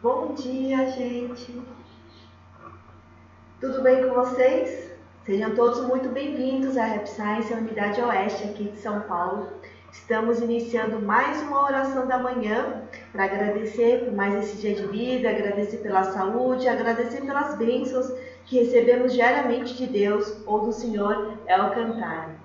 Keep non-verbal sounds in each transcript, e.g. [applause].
Bom dia, gente! Tudo bem com vocês? Sejam todos muito bem-vindos à Rap Science, Unidade Oeste aqui de São Paulo. Estamos iniciando mais uma oração da manhã para agradecer por mais esse dia de vida, agradecer pela saúde, agradecer pelas bênçãos que recebemos diariamente de Deus ou do Senhor El Cantar.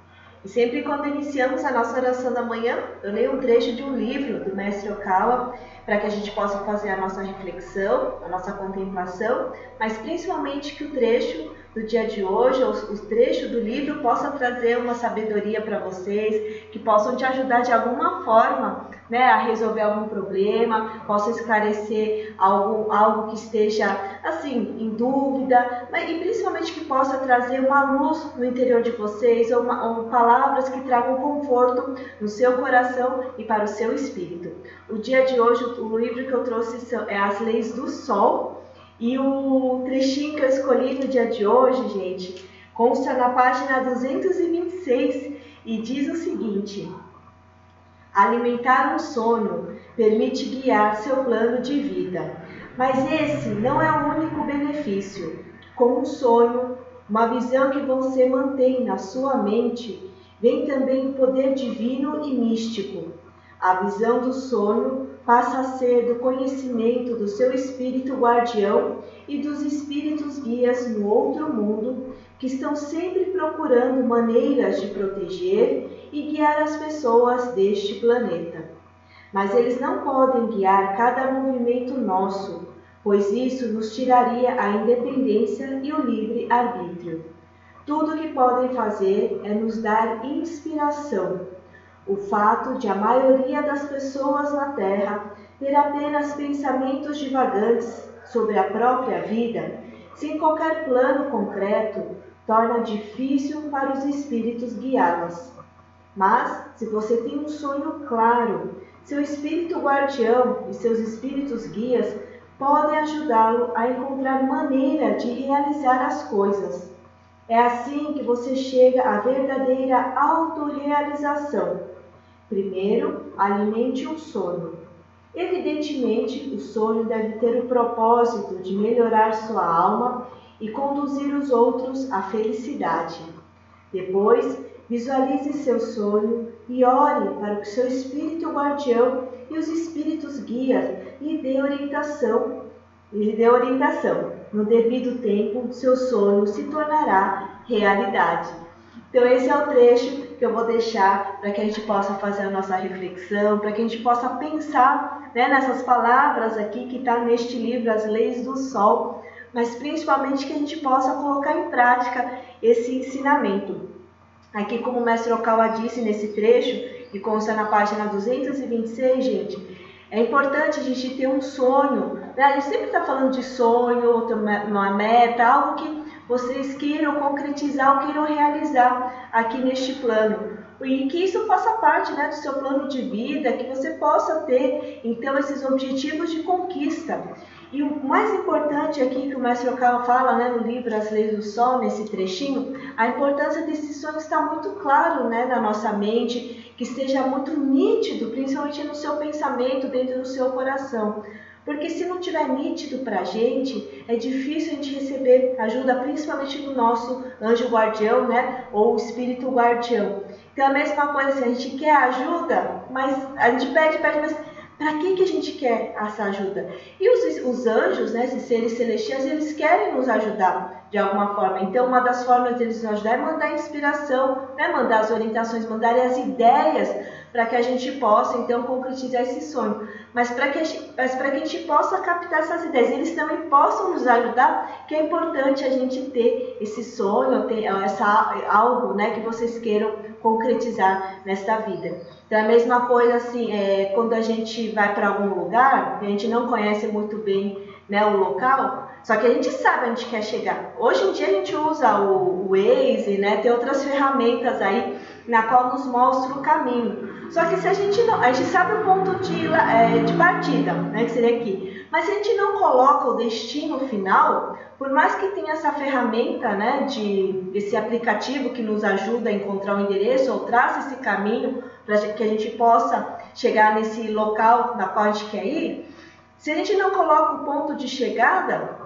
E sempre quando iniciamos a nossa oração da manhã, eu leio um trecho de um livro do mestre Okawa para que a gente possa fazer a nossa reflexão, a nossa contemplação, mas principalmente que o trecho do dia de hoje, os, os trechos do livro, possa trazer uma sabedoria para vocês, que possam te ajudar de alguma forma né, a resolver algum problema, possa esclarecer algo, algo que esteja assim em dúvida, mas, e principalmente que possa trazer uma luz no interior de vocês, ou, uma, ou palavras que tragam conforto no seu coração e para o seu espírito. O dia de hoje, o livro que eu trouxe é As Leis do Sol. E o trechinho que eu escolhi no dia de hoje, gente, consta na página 226 e diz o seguinte: Alimentar um sonho permite guiar seu plano de vida, mas esse não é o único benefício. Com um sonho, uma visão que você mantém na sua mente, vem também o poder divino e místico. A visão do sonho passa a ser do conhecimento do seu espírito guardião e dos espíritos guias no outro mundo que estão sempre procurando maneiras de proteger e guiar as pessoas deste planeta. Mas eles não podem guiar cada movimento nosso, pois isso nos tiraria a independência e o livre arbítrio. Tudo o que podem fazer é nos dar inspiração o fato de a maioria das pessoas na Terra ter apenas pensamentos divagantes sobre a própria vida, sem qualquer plano concreto, torna difícil para os espíritos guiá-las. Mas, se você tem um sonho claro, seu espírito guardião e seus espíritos guias podem ajudá-lo a encontrar maneira de realizar as coisas. É assim que você chega à verdadeira autorrealização Primeiro, alimente o sono. Evidentemente, o sonho deve ter o propósito de melhorar sua alma e conduzir os outros à felicidade. Depois, visualize seu sonho e ore para que seu espírito guardião e os espíritos guias lhe dê orientação. Lhe dê orientação. No devido tempo, seu sonho se tornará realidade. Então, esse é o trecho que eu vou deixar para que a gente possa fazer a nossa reflexão, para que a gente possa pensar né, nessas palavras aqui que está neste livro, As Leis do Sol, mas principalmente que a gente possa colocar em prática esse ensinamento. Aqui, como o mestre Okawa disse nesse trecho, que consta na página 226, gente, é importante a gente ter um sonho. Né? A gente sempre está falando de sonho, uma meta, algo que vocês queiram concretizar ou queiram realizar aqui neste plano. E que isso faça parte né, do seu plano de vida, que você possa ter então esses objetivos de conquista. E o mais importante aqui que o mestre Okawa fala né, no livro As Leis do Sol, nesse trechinho, a importância desse sonho está muito claro né, na nossa mente, que esteja muito nítido, principalmente no seu pensamento, dentro do seu coração. Porque se não tiver nítido para a gente, é difícil a gente receber ajuda, principalmente do nosso anjo guardião, né? Ou espírito guardião. Então, a mesma coisa, assim, a gente quer ajuda, mas a gente pede, pede, mas para que, que a gente quer essa ajuda? E os, os anjos, né, esses seres celestiais, eles querem nos ajudar de alguma forma. Então, uma das formas deles nos ajudar é mandar inspiração, né, mandar as orientações, mandar as ideias para que a gente possa, então, concretizar esse sonho. Mas para que, que a gente possa captar essas ideias, eles também possam nos ajudar, que é importante a gente ter esse sonho, ter essa, algo né, que vocês queiram concretizar nesta vida. Então, é a mesma coisa assim, é, quando a gente vai para algum lugar, a gente não conhece muito bem né, o local, só que a gente sabe onde quer chegar. Hoje em dia a gente usa o, Waze, né, tem outras ferramentas aí na qual nos mostra o caminho. Só que se a gente não, a gente sabe o ponto de, é, de partida, né, que seria aqui. Mas se a gente não coloca o destino final, por mais que tenha essa ferramenta, né, de esse aplicativo que nos ajuda a encontrar o endereço ou traça esse caminho para que a gente possa chegar nesse local na qual a gente quer ir, Se a gente não coloca o ponto de chegada,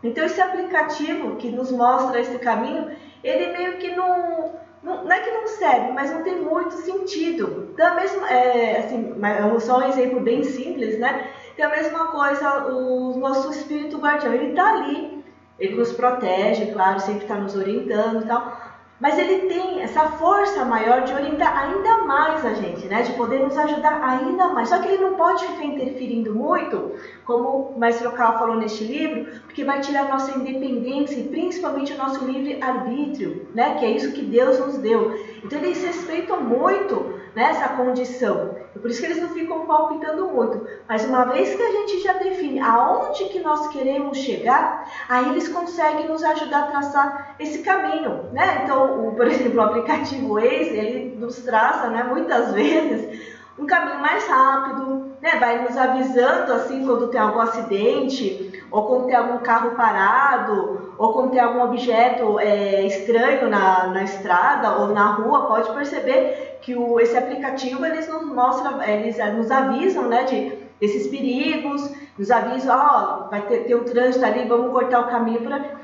então esse aplicativo que nos mostra esse caminho, ele meio que não, não, não é que não serve, mas não tem muito sentido. Então, mesmo, é, assim, é só um exemplo bem simples, né? Então, a mesma coisa, o nosso espírito guardião, ele está ali, ele nos protege, claro, sempre está nos orientando e tal, mas ele tem essa força maior de orientar ainda mais a gente, né? De poder nos ajudar ainda mais. Só que ele não pode ficar interferindo muito, como o Maestro Cal falou neste livro, porque vai tirar nossa independência e principalmente o nosso livre arbítrio, né? Que é isso que Deus nos deu. Então eles respeitam muito né, essa condição. Por isso que eles não ficam palpitando muito. Mas uma vez que a gente já define aonde que nós queremos chegar, aí eles conseguem nos ajudar a traçar esse caminho. Né? Então, o, por exemplo, o aplicativo Waze, ele nos traça né, muitas [laughs] vezes um caminho mais rápido, né? vai nos avisando assim quando tem algum acidente, ou quando tem algum carro parado, ou quando tem algum objeto é, estranho na, na estrada ou na rua, pode perceber que o, esse aplicativo eles nos mostra, eles eh, nos avisam, né, de esses perigos, nos avisam, ó, oh, vai ter, ter um trânsito ali, vamos cortar o caminho para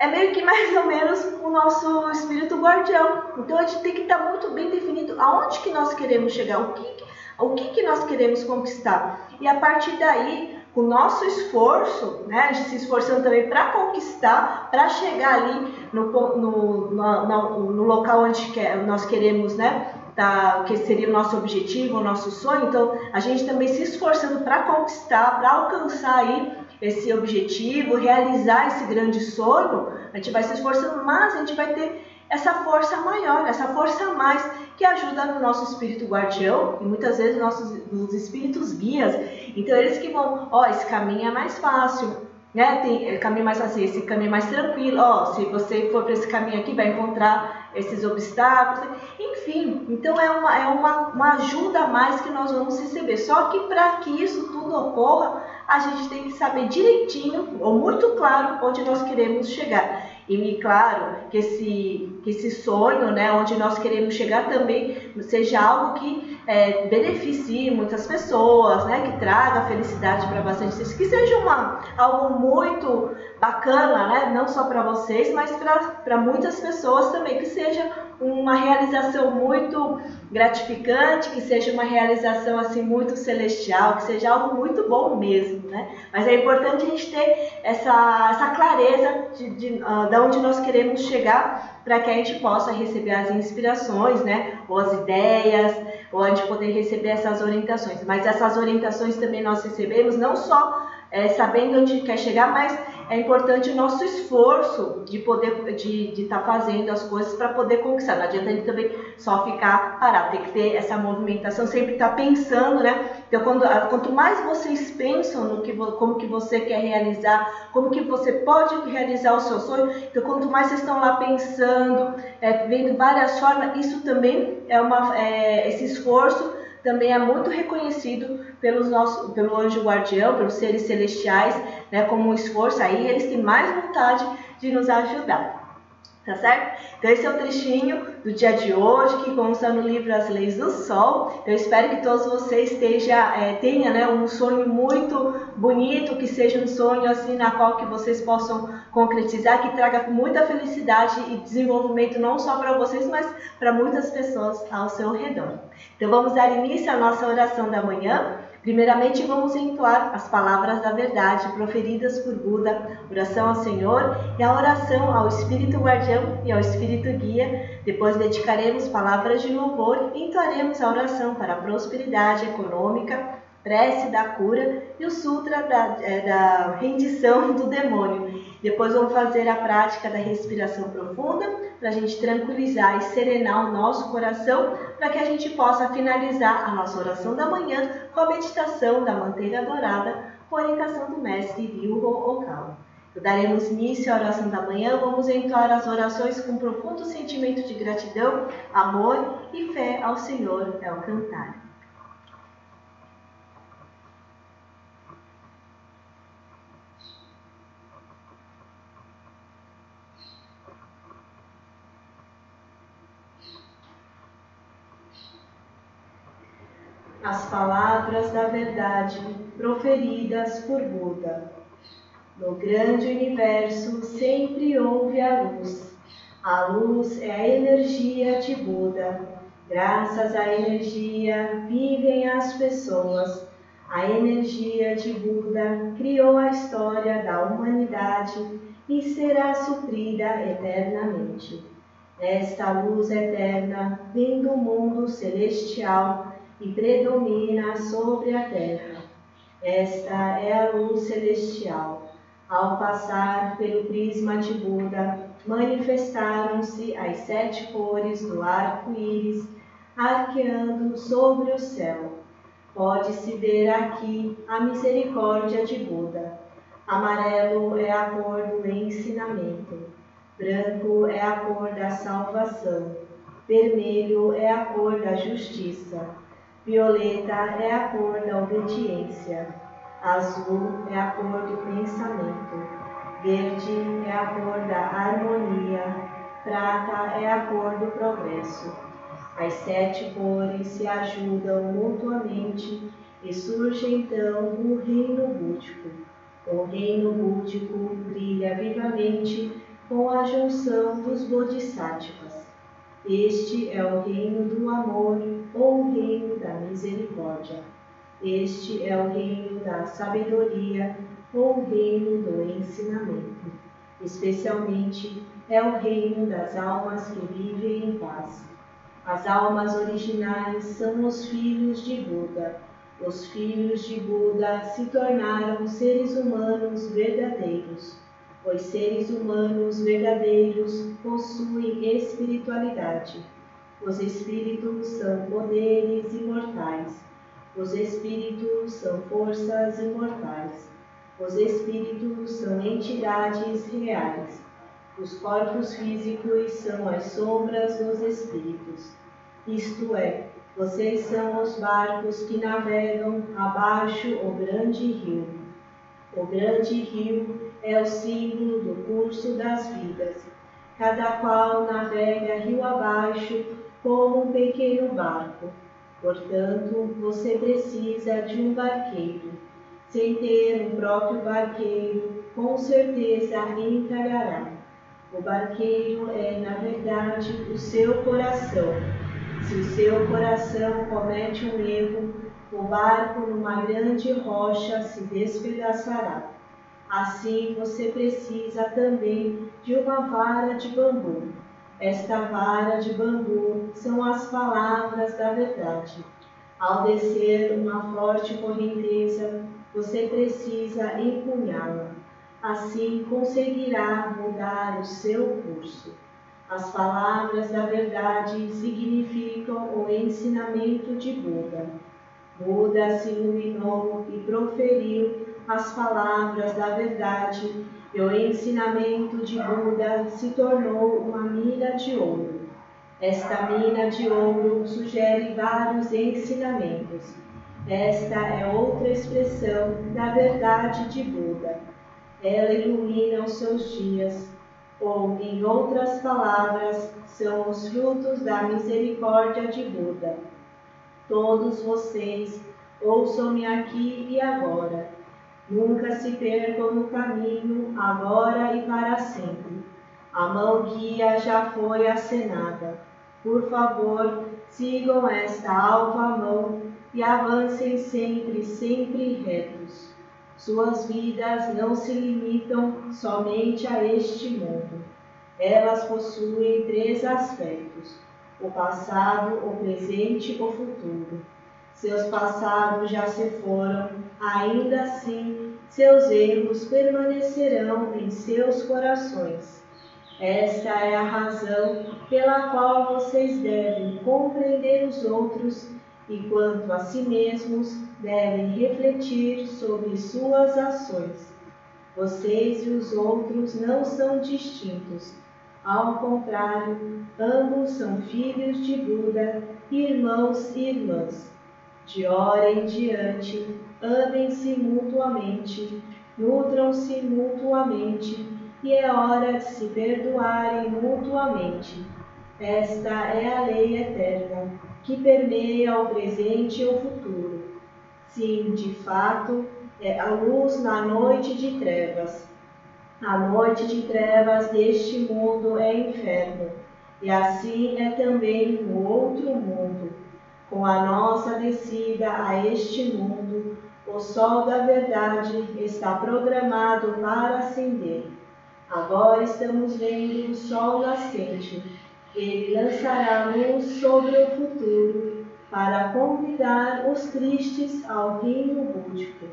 é meio que mais ou menos o nosso espírito guardião. Então a gente tem que estar muito bem definido aonde que nós queremos chegar, o que, o que, que nós queremos conquistar. E a partir daí, o nosso esforço, né, de se esforçando também para conquistar, para chegar ali no, no, no, no, local onde quer, nós queremos né, da, que seria o nosso objetivo, o nosso sonho. Então, a gente também se esforçando para conquistar, para alcançar aí esse objetivo, realizar esse grande sonho, a gente vai se esforçando, mas a gente vai ter essa força maior, essa força a mais que ajuda no nosso espírito guardião e muitas vezes nossos nos espíritos guias. Então eles que vão, ó, oh, esse caminho é mais fácil, né? Tem caminho mais fácil, esse caminho mais tranquilo. Ó, se você for para esse caminho aqui, vai encontrar esses obstáculos. Enfim, então é uma, é uma, uma ajuda a mais que nós vamos receber. Só que para que isso tudo ocorra, a gente tem que saber direitinho, ou muito claro, onde nós queremos chegar. E claro que esse, que esse sonho, né, onde nós queremos chegar também seja algo que é, beneficie muitas pessoas, né, que traga felicidade para bastante pessoas, que seja uma, algo muito bacana, né, não só para vocês, mas para muitas pessoas também, que seja uma realização muito gratificante, que seja uma realização assim muito celestial, que seja algo muito bom mesmo, né? Mas é importante a gente ter essa, essa clareza de, de, uh, de onde nós queremos chegar para que a gente possa receber as inspirações, né? Ou as ideias, gente poder receber essas orientações. Mas essas orientações também nós recebemos não só é, sabendo onde quer chegar, mas é importante o nosso esforço de poder de estar tá fazendo as coisas para poder conquistar. Não adianta a gente também só ficar parado, tem que ter essa movimentação, sempre estar tá pensando, né? Então, quando, quanto mais vocês pensam no que como que você quer realizar, como que você pode realizar o seu sonho, então quanto mais vocês estão lá pensando, é, vendo várias formas, isso também é uma é, esse esforço também é muito reconhecido pelos nossos, pelo anjo guardião, pelos seres celestiais, né, como um esforço aí, eles têm mais vontade de nos ajudar. Tá certo? Então esse é o trechinho do dia de hoje que consta no livro As Leis do Sol. Eu espero que todos vocês esteja, é, tenham né, um sonho muito bonito, que seja um sonho assim na qual que vocês possam concretizar, que traga muita felicidade e desenvolvimento não só para vocês, mas para muitas pessoas ao seu redor. Então vamos dar início à nossa oração da manhã. Primeiramente, vamos entoar as palavras da verdade proferidas por Buda, oração ao Senhor e a oração ao Espírito Guardião e ao Espírito Guia. Depois dedicaremos palavras de louvor e entoaremos a oração para a prosperidade econômica, prece da cura e o sutra da, é, da rendição do demônio. Depois vamos fazer a prática da respiração profunda para a gente tranquilizar e serenar o nosso coração para que a gente possa finalizar a nossa oração da manhã com a meditação da manteiga dourada com orientação do mestre Ryuho Okawa. Daremos início à oração da manhã, vamos entoar as orações com profundo sentimento de gratidão, amor e fé ao Senhor ao cantar. As palavras da verdade proferidas por Buda. No grande universo sempre houve a luz. A luz é a energia de Buda. Graças à energia vivem as pessoas. A energia de Buda criou a história da humanidade e será suprida eternamente. Esta luz eterna vem do mundo celestial e predomina sobre a terra. Esta é a luz celestial. Ao passar pelo prisma de Buda, manifestaram-se as sete cores do arco-íris arqueando sobre o céu. Pode-se ver aqui a misericórdia de Buda. Amarelo é a cor do ensinamento, branco é a cor da salvação, vermelho é a cor da justiça, violeta é a cor da obediência, azul é a cor do pensamento, verde é a cor da harmonia, prata é a cor do progresso. As sete cores se ajudam mutuamente e surge então o reino búdico. O reino búdico brilha vivamente com a junção dos bodhisattvas. Este é o reino do amor ou o reino da misericórdia. Este é o reino da sabedoria ou o reino do ensinamento. Especialmente é o reino das almas que vivem em paz. As almas originais são os filhos de Buda. Os filhos de Buda se tornaram seres humanos verdadeiros. Os seres humanos verdadeiros possuem espiritualidade. Os espíritos são poderes imortais. Os espíritos são forças imortais. Os espíritos são entidades reais. Os corpos físicos são as sombras dos espíritos. Isto é, vocês são os barcos que navegam abaixo o grande rio. O grande rio é o símbolo do curso das vidas. Cada qual navega rio abaixo como um pequeno barco. Portanto, você precisa de um barqueiro. Sem ter um próprio barqueiro, com certeza encalhará. O barqueiro é, na verdade, o seu coração. Se o seu coração comete um erro, o barco numa grande rocha se despedaçará. Assim você precisa também de uma vara de bambu. Esta vara de bambu são as palavras da verdade. Ao descer uma forte correnteza, você precisa empunhá-la assim conseguirá mudar o seu curso. As palavras da verdade significam o ensinamento de Buda. Buda se iluminou e proferiu as palavras da verdade, e o ensinamento de Buda se tornou uma mina de ouro. Esta mina de ouro sugere vários ensinamentos. Esta é outra expressão da verdade de Buda ela ilumina os seus dias, ou, em outras palavras, são os frutos da misericórdia de Buda. Todos vocês, ouçam-me aqui e agora. Nunca se percam no caminho, agora e para sempre. A mão guia já foi acenada. Por favor, sigam esta alva mão e avancem sempre, sempre retos. Suas vidas não se limitam somente a este mundo. Elas possuem três aspectos: o passado, o presente e o futuro. Seus passados já se foram, ainda assim, seus erros permanecerão em seus corações. Esta é a razão pela qual vocês devem compreender os outros e quanto a si mesmos devem refletir sobre suas ações. Vocês e os outros não são distintos. Ao contrário, ambos são filhos de Buda, irmãos e irmãs. De hora em diante, amem-se mutuamente, nutram-se mutuamente, e é hora de se perdoarem mutuamente. Esta é a lei eterna que permeia o presente e o futuro. Sim, de fato, é a luz na noite de trevas. A noite de trevas deste mundo é inferno, e assim é também o outro mundo. Com a nossa descida a este mundo, o sol da verdade está programado para acender. Agora estamos vendo o sol nascente. Ele lançará luz sobre o futuro para convidar os tristes ao reino búdico.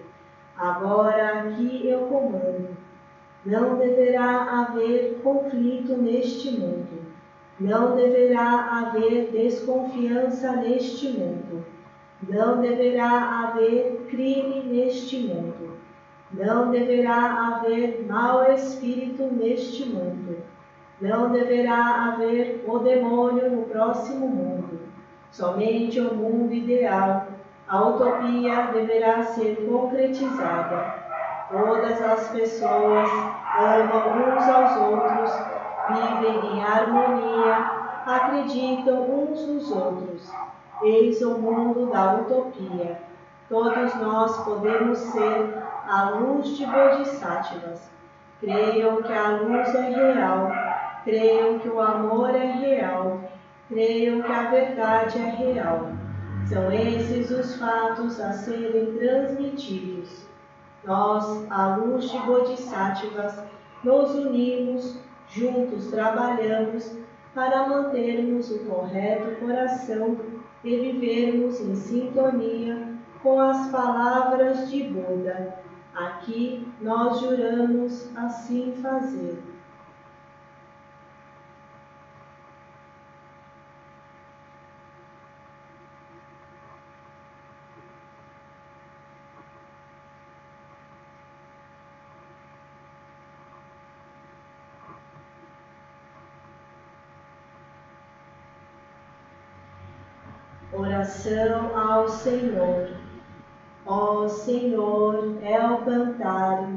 Agora aqui eu comando. Não deverá haver conflito neste mundo. Não deverá haver desconfiança neste mundo. Não deverá haver crime neste mundo. Não deverá haver mau espírito neste mundo. Não deverá haver o demônio no próximo mundo. Somente o mundo ideal, a utopia, deverá ser concretizada. Todas as pessoas amam uns aos outros, vivem em harmonia, acreditam uns nos outros Eis o mundo da utopia. Todos nós podemos ser a luz de Bodhisattvas. Creiam que a luz é real, creiam que o amor é real, creiam que a verdade é real. São esses os fatos a serem transmitidos. Nós, a luz de Bodhisattvas, nos unimos, juntos trabalhamos para mantermos o correto coração e vivermos em sintonia com as palavras de Buda. Aqui nós juramos assim fazer. Oração ao Senhor. Ó Senhor, é o cantar,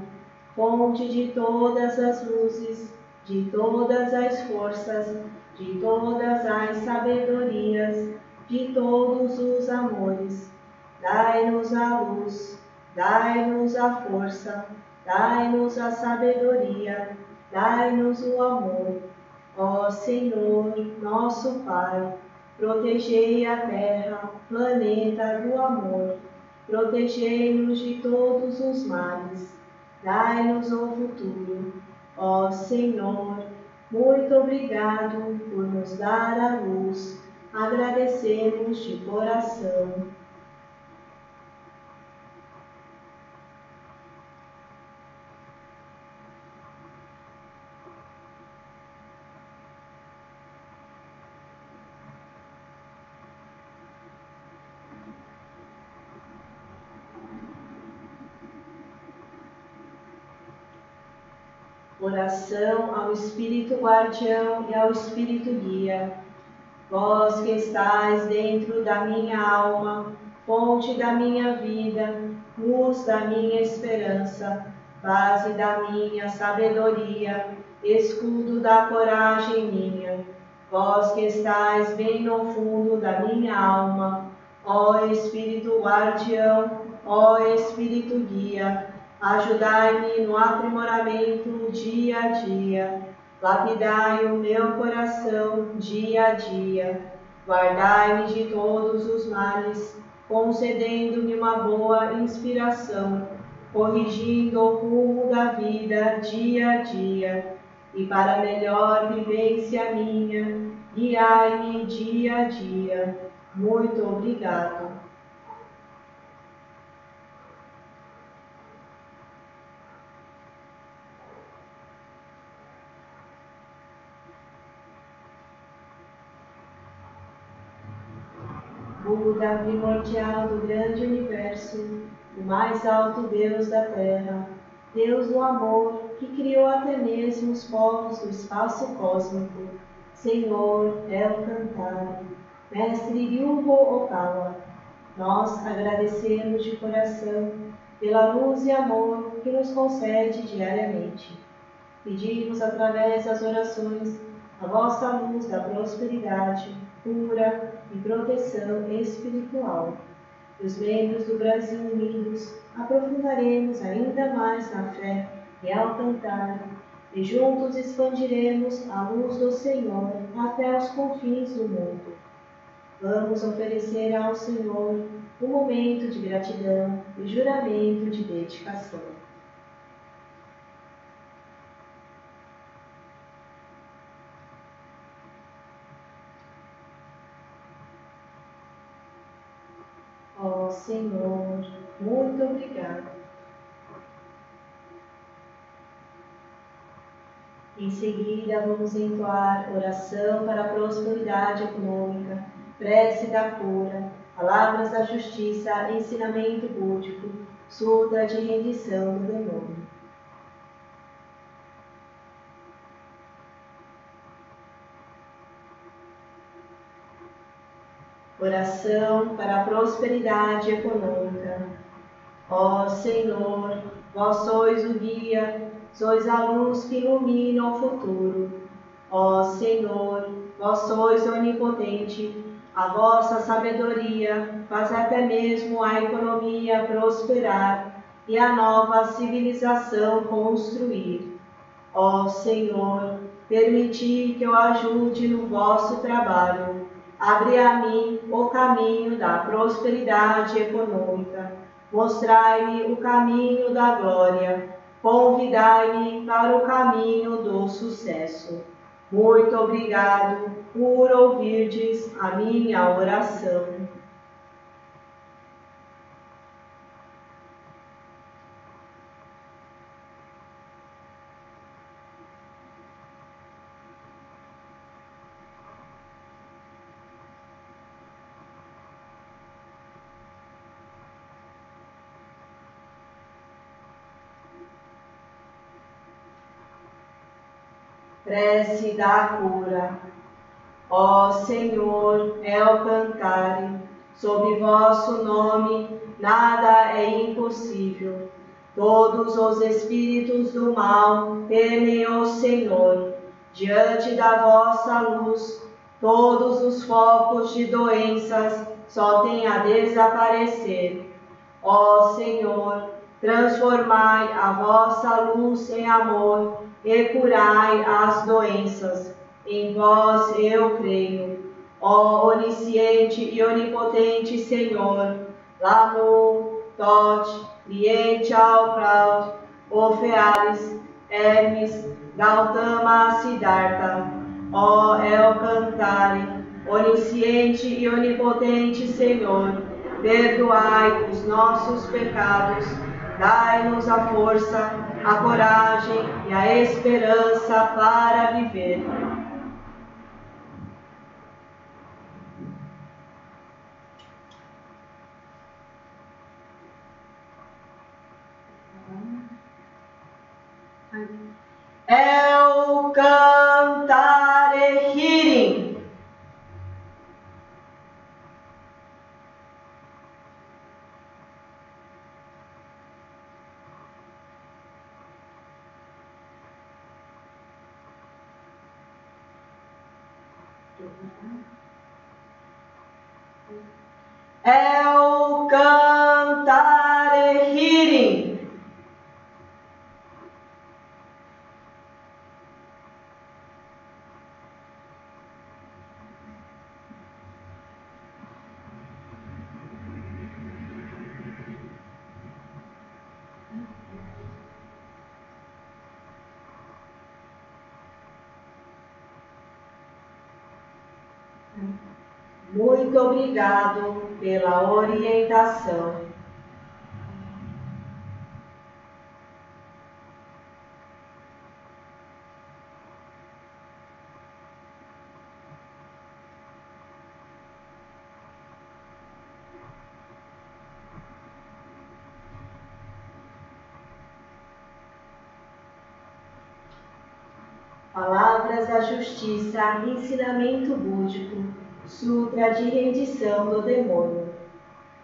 fonte de todas as luzes, de todas as forças, de todas as sabedorias, de todos os amores. Dai-nos a luz, dai-nos a força, dai-nos a sabedoria, dai-nos o amor. Ó Senhor, nosso Pai, Protegei a terra, planeta do amor. Protegei-nos de todos os males. Dai-nos o futuro. Ó Senhor, muito obrigado por nos dar a luz. Agradecemos de coração. Oração ao Espírito Guardião e ao Espírito Guia. Vós que estais dentro da minha alma, fonte da minha vida, luz da minha esperança, base da minha sabedoria, escudo da coragem minha. Vós que estais bem no fundo da minha alma, ó Espírito Guardião, ó Espírito Guia, Ajudai-me no aprimoramento dia a dia. Lapidai o meu coração dia a dia. Guardai-me de todos os males, concedendo-me uma boa inspiração, corrigindo o rumo da vida dia a dia. E para melhor vivência minha, guiai-me dia a dia. Muito obrigado. Buda primordial do grande universo, o mais alto Deus da Terra, Deus do amor, que criou até mesmo os povos do espaço cósmico, Senhor El Cantar, Mestre Ryuho Okawa, nós agradecemos de coração pela luz e amor que nos concede diariamente. Pedimos através das orações a vossa luz da prosperidade cura e proteção espiritual. Os membros do Brasil unidos aprofundaremos ainda mais na fé e ao cantar, e juntos expandiremos a luz do Senhor até os confins do mundo. Vamos oferecer ao Senhor um momento de gratidão e juramento de dedicação. Ó oh, Senhor, muito obrigado. Em seguida, vamos entoar oração para a prosperidade econômica, prece da cura, palavras da justiça, ensinamento búdico, sutra de rendição do demônio. Oração para a prosperidade econômica. Ó Senhor, vós sois o guia, sois a luz que ilumina o futuro. Ó Senhor, vós sois onipotente, a vossa sabedoria faz até mesmo a economia prosperar e a nova civilização construir. Ó Senhor, permiti que eu ajude no vosso trabalho. Abre a mim o caminho da prosperidade econômica. Mostrai-me o caminho da glória. Convidai-me para o caminho do sucesso. Muito obrigado por ouvirdes a minha oração. Prece da cura. Ó Senhor, é o cantar, sob vosso nome nada é impossível. Todos os espíritos do mal temem o Senhor. Diante da vossa luz, todos os focos de doenças só têm a desaparecer. Ó Senhor, transformai a vossa luz em amor e curai as doenças. Em vós eu creio. Ó onisciente e onipotente Senhor, Lamu, Tote, Liente Alcraut, Ofeares, Hermes, Gautama, Siddhartha, ó El Cantare, onisciente e onipotente Senhor, perdoai os nossos pecados, dai-nos a força a coragem e a esperança para viver. É o cantar e hearing. É o cantar e hearing. Muito obrigado pela orientação. Palavras da Justiça, ensinamento búdico Sutra de rendição do demônio.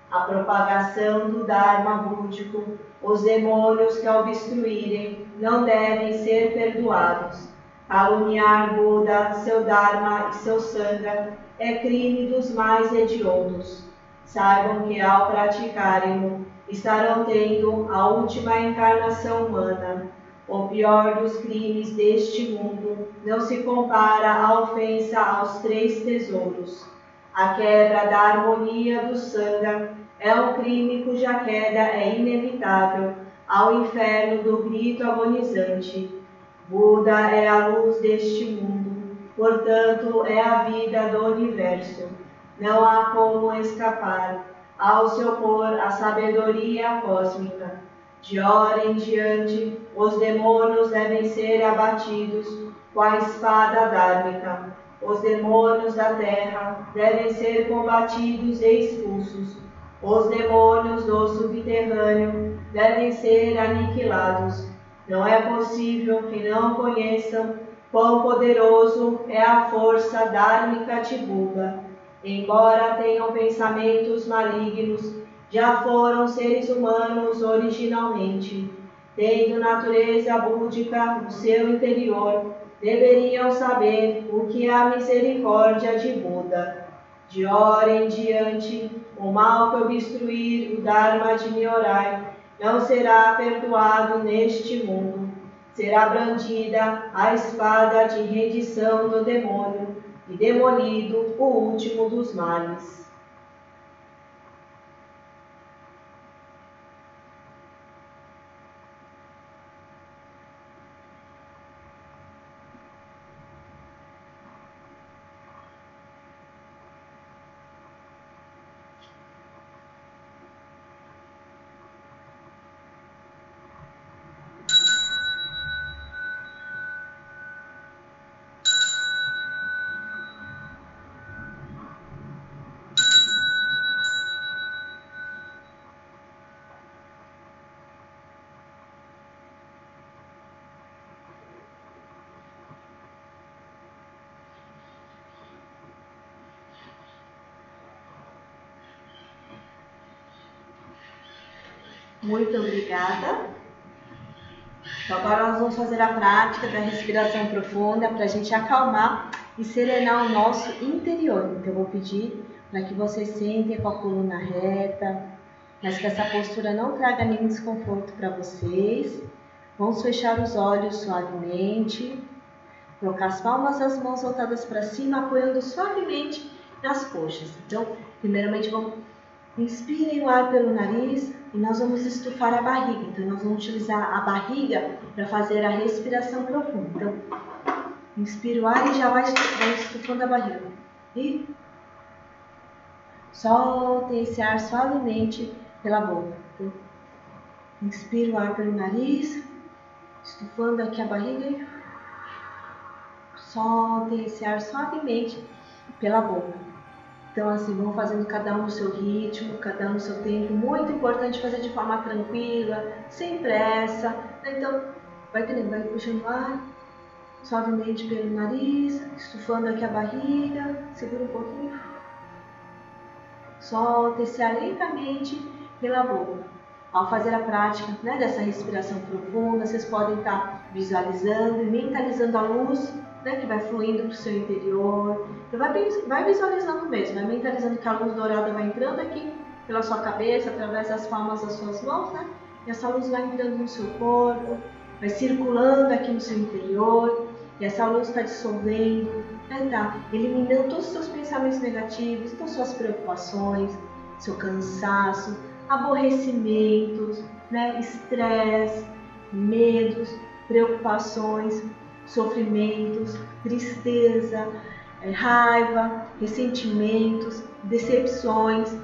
A propagação do Dharma búdico, os demônios que obstruírem não devem ser perdoados. Caluniar Buda, seu Dharma e seu Sangha é crime dos mais hediondos. Saibam que ao praticarem-no, estarão tendo a última encarnação humana. O pior dos crimes deste mundo não se compara à ofensa aos três tesouros. A quebra da harmonia do Sangha é um crime cuja queda é inevitável ao inferno do grito agonizante Buda é a luz deste mundo, portanto, é a vida do universo. Não há como escapar ao se opor à sabedoria cósmica. De hora em diante, os demônios devem ser abatidos com a espada dármica. Os demônios da terra devem ser combatidos e expulsos. Os demônios do subterrâneo devem ser aniquilados não é possível que não conheçam quão poderoso é a força dármica de Buda. Embora tenham pensamentos malignos, já foram seres humanos originalmente. Tendo natureza búdica no seu interior, deveriam saber o que é a misericórdia de Buda. De hora em diante, o mal que obstruir o Dharma de Nyorai não será perdoado neste mundo. Será brandida a espada de redição do demônio e demolido o último dos males. Muito obrigada. Então, agora nós vamos fazer a prática da respiração profunda para a gente acalmar e serenar o nosso interior. Então, eu vou pedir para que vocês sentem com a coluna reta, mas que essa postura não traga nenhum desconforto para vocês. Vamos fechar os olhos suavemente, colocar as palmas das mãos voltadas para cima, apoiando suavemente nas coxas. Então, primeiramente, vamos Inspirem o ar pelo nariz e nós vamos estufar a barriga. Então, nós vamos utilizar a barriga para fazer a respiração profunda. Então, inspira o ar e já vai, estufando a barriga. E soltem esse ar suavemente pela boca. Então, inspira o ar pelo nariz, estufando aqui a barriga e soltem esse ar suavemente pela boca. Então, assim, vão fazendo cada um no seu ritmo, cada um no seu tempo. Muito importante fazer de forma tranquila, sem pressa. Então, vai entendendo, vai puxando ar suavemente pelo nariz, estufando aqui a barriga, segura um pouquinho. Solta esse ar lentamente pela boca. Ao fazer a prática né, dessa respiração profunda, vocês podem estar visualizando e mentalizando a luz né, que vai fluindo para o seu interior. Então vai, vai visualizando mesmo, vai mentalizando que a luz dourada vai entrando aqui pela sua cabeça, através das palmas das suas mãos, né? E essa luz vai entrando no seu corpo, vai circulando aqui no seu interior, e essa luz está dissolvendo, né? tá eliminando todos os seus pensamentos negativos, todas as suas preocupações, seu cansaço, aborrecimentos, né? estresse, medos, preocupações, sofrimentos, tristeza, é, raiva, ressentimentos, decepções.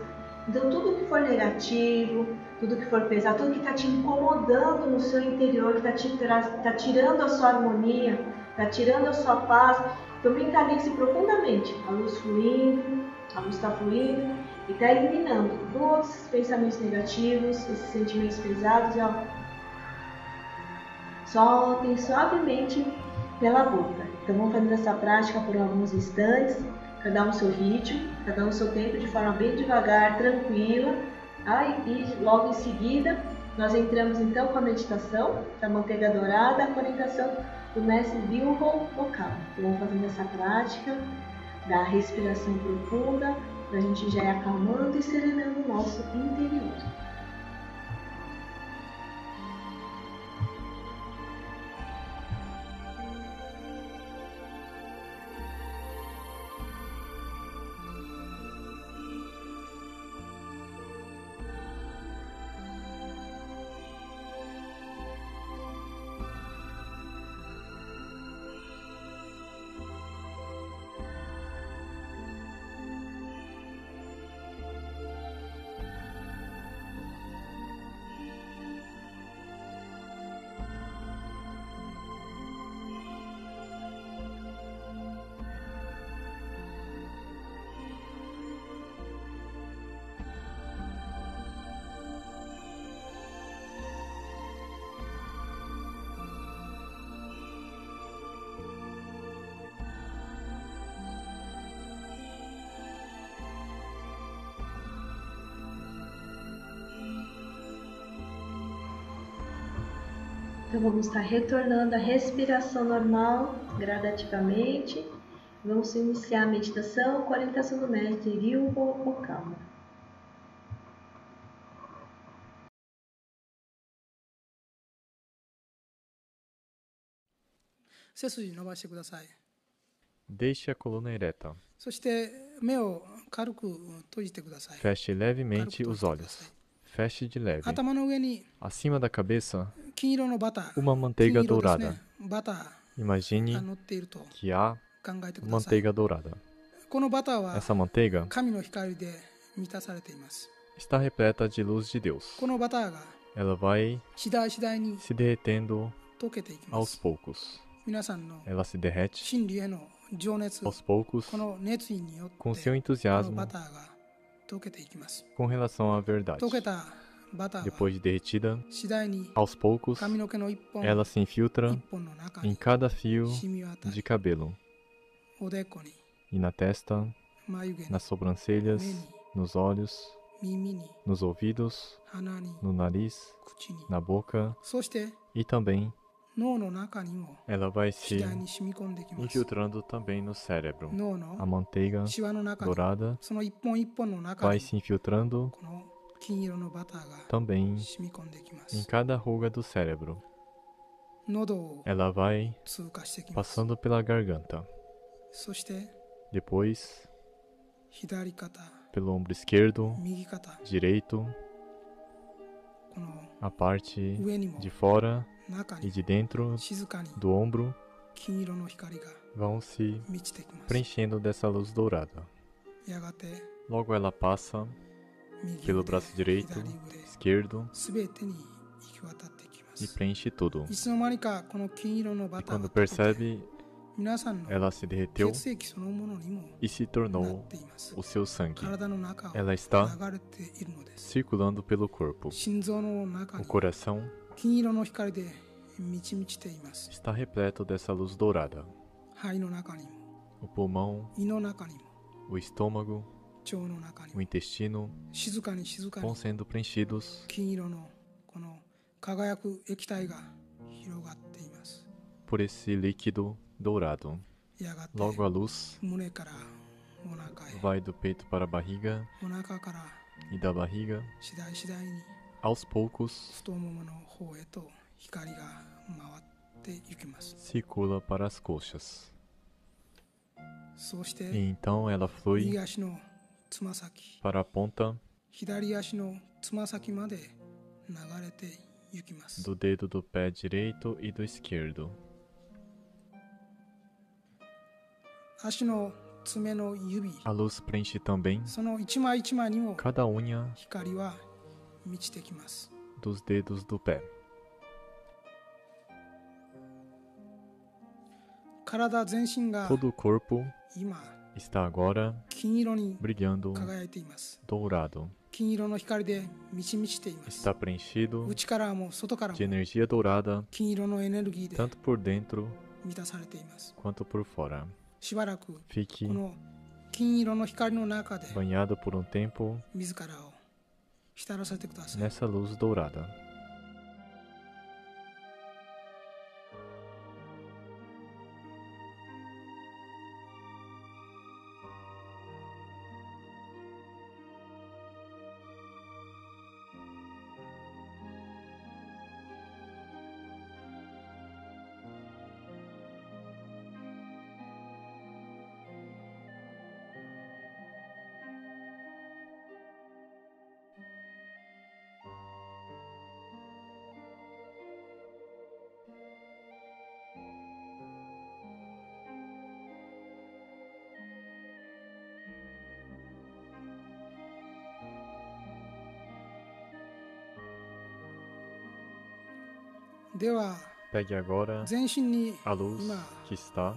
Então, tudo que for negativo, tudo que for pesado, tudo que está te incomodando no seu interior, que está tá tirando a sua harmonia, está tirando a sua paz, então mentalize profundamente a luz fluindo, a luz está fluindo e está eliminando todos esses pensamentos negativos, esses sentimentos pesados. Ó. Soltem suavemente pela boca. Então vamos fazer essa prática por alguns instantes, cada um no seu ritmo, cada um no seu tempo, de forma bem devagar, tranquila. Ah, e logo em seguida nós entramos então com a meditação da manteiga dourada, a conectação do mestre Bilho Vocal. Então, vamos fazendo essa prática da respiração profunda, para a gente já ir acalmando e serenando o nosso interior. Então vamos estar retornando à respiração normal gradativamente. Vamos iniciar a meditação com a orientação do mestre Ryugo Okama. Deixe a coluna ereta. Feche levemente os olhos. Feche de leve. Acima da cabeça, 金色のバター金色です.ねバター Imagine が乗っていると que há 考えてください manteiga dourada. このバターは Essa manteiga 神の光で満たされています está repleta de luz de Deus. このバターが Ela vai 次第次第に se derretendo 溶けていきま aos す poucos. 皆さんの Ela se derrete 真理への情熱 aos poucos この熱意によって com こ seu の entusiasmo バターが溶けていきます com relação à verdade. Depois de derretida, aos poucos, ela se infiltra em cada fio de cabelo. E na testa, nas sobrancelhas, nos olhos, nos ouvidos, no nariz, na boca. E também ela vai se infiltrando também no cérebro. A manteiga dourada vai se infiltrando também em cada ruga do cérebro. Ela vai passando pela garganta. Depois, pelo ombro esquerdo, direito, a parte de fora e de dentro do ombro vão se preenchendo dessa luz dourada. Logo ela passa pelo braço direito, esquerdo e preenche tudo. E quando percebe, ela se derreteu e se tornou o seu sangue. Ela está circulando pelo corpo. O coração está repleto dessa luz dourada. O pulmão, o estômago, o intestino vão sendo preenchidos. por esse líquido dourado. Logo a luz vai do peito para a barriga e da barriga, aos poucos, circula para as coxas. E então ela flui para a ponta do dedo do pé direito e do esquerdo. A luz preenche também. Cada unha dos dedos do pé. Todo o corpo está agora brilhando dourado. Está preenchido de energia dourada, tanto por dentro quanto por fora. Fique banhado por um tempo nessa luz dourada. Pegue agora a luz que está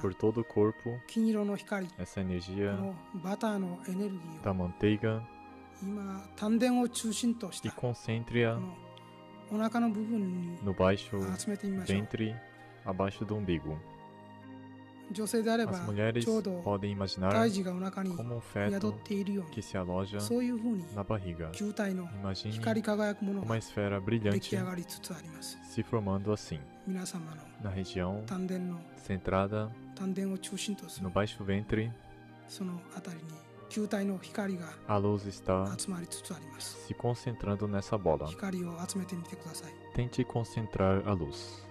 por todo o corpo, essa energia da manteiga, e concentre-a no baixo ventre, abaixo do umbigo. As mulheres podem imaginar como um feto que se aloja na barriga. Imagine uma esfera brilhante se formando assim, na região centrada no baixo ventre. A luz está se concentrando nessa bola. Tente concentrar a luz.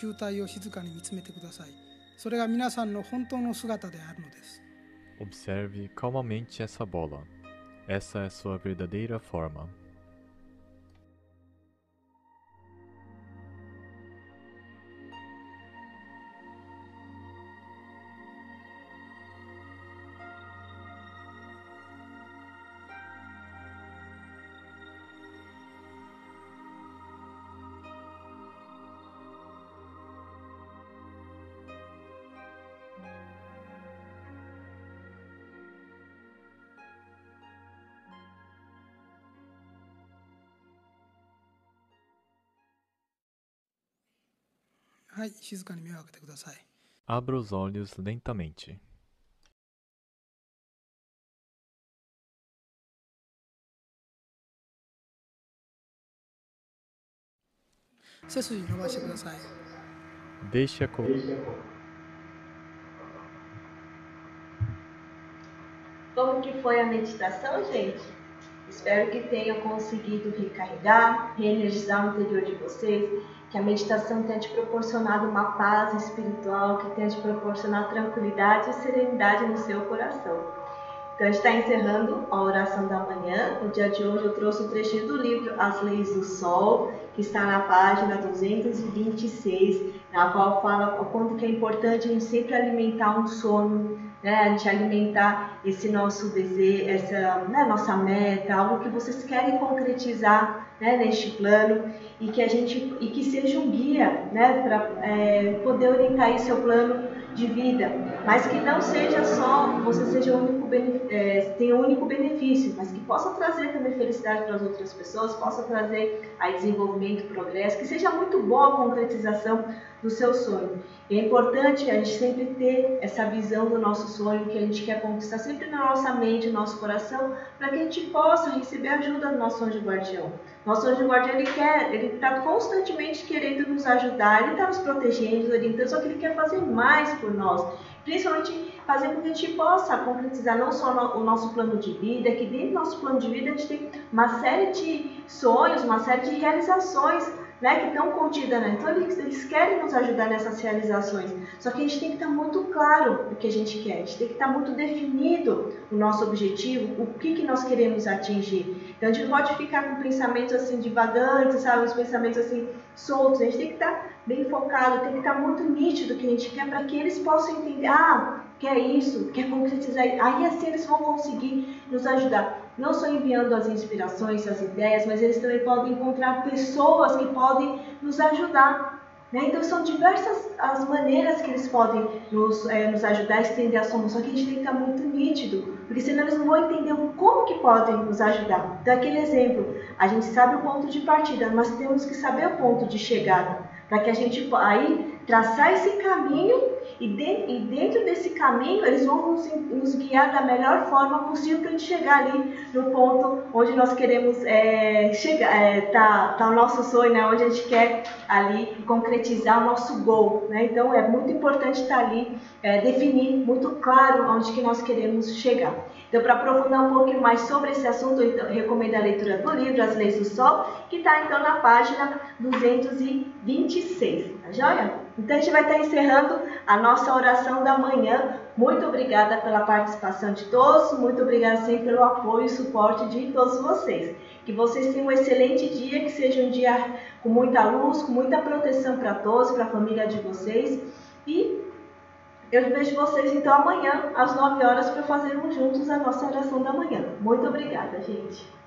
球体を静かに見つめてくださいそれが皆さんの本当の姿であるのです Observe calmamente essa bola. Essa é sua verdadeira forma. はい静かに目を開けてください Abra os olhos lentamente. 背筋伸ばしてください Deixe a co- Como que foi a meditação, gente? Espero que tenham conseguido recarregar, reenergizar o interior de vocês, que a meditação tenha te proporcionado uma paz espiritual, que tenha te proporcionado tranquilidade e serenidade no seu coração. Então, a gente está encerrando a oração da manhã. No dia de hoje, eu trouxe um trechinho do livro As Leis do Sol, que está na página 226, na qual fala o quanto que é importante a gente sempre alimentar um sono, né? A gente alimentar esse nosso desejo, essa né, nossa meta, algo que vocês querem concretizar né, neste plano e que a gente e que seja um guia, né, para é, poder orientar aí seu plano de vida, mas que não seja só você seja o único bene- tenha um único benefício, mas que possa trazer também felicidade para as outras pessoas, possa trazer aí desenvolvimento, progresso, que seja muito boa a concretização do seu sonho. E é importante a gente sempre ter essa visão do nosso sonho que a gente quer conquistar sempre na nossa mente, no nosso coração, para que a gente possa receber ajuda do nosso anjo guardião. Nosso anjo guardião ele quer, ele está constantemente querendo nos ajudar, ele está nos protegendo, orientando, só que ele quer fazer mais por nós. Principalmente fazer com que a gente possa concretizar não só o nosso plano de vida, que dentro do nosso plano de vida a gente tem uma série de sonhos, uma série de realizações né, que estão contidas, né? Então eles, eles querem nos ajudar nessas realizações. Só que a gente tem que estar muito claro o que a gente quer, a gente tem que estar muito definido o nosso objetivo, o que, que nós queremos atingir. Então a gente não pode ficar com pensamentos assim divagantes, sabe? Os pensamentos assim soltos. A gente tem que estar bem focado, tem que estar muito nítido o que a gente quer para que eles possam entender, ah, quer isso, quer concretizar. Aí assim eles vão conseguir nos ajudar não só enviando as inspirações, as ideias, mas eles também podem encontrar pessoas que podem nos ajudar. Né? Então são diversas as maneiras que eles podem nos, eh, nos ajudar a estender a sombra, só que a gente tem que estar muito nítido, porque senão eles não vão entender como que podem nos ajudar. Então aquele exemplo, a gente sabe o ponto de partida, mas temos que saber o ponto de chegada, para que a gente aí traçar esse caminho e, de, e dentro desse caminho eles vão nos, nos, guiar da melhor forma possível para a gente chegar ali no ponto onde nós queremos é, chegar, é, tá, tá o nosso sonho, né? onde a gente quer ali concretizar o nosso gol. Né? Então é muito importante estar ali, é, definir muito claro onde que nós queremos chegar. Então, para aprofundar um pouquinho mais sobre esse assunto, eu recomendo a leitura do livro As Leis do Sol, que está então na página 226, joia? Então, a gente vai estar encerrando a nossa oração da manhã. Muito obrigada pela participação de todos, muito obrigada sempre pelo apoio e suporte de todos vocês. Que vocês tenham um excelente dia, que seja um dia com muita luz, com muita proteção para todos, para a família de vocês. E eu vejo vocês então amanhã, às 9 horas, para fazermos juntos a nossa oração da manhã. Muito obrigada, gente.